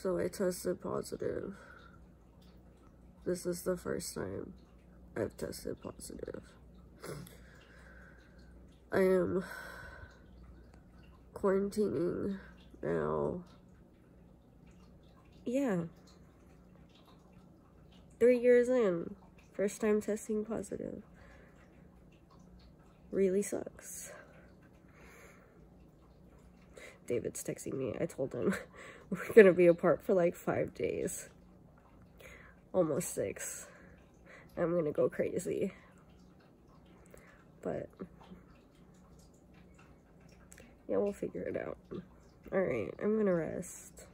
So I tested positive. This is the first time I've tested positive. I am quarantining now. Yeah. Three years in. First time testing positive. Really sucks. David's texting me. I told him we're gonna be apart for like five days. Almost six. I'm gonna go crazy. But yeah, we'll figure it out. Alright, I'm gonna rest.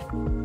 Thank you.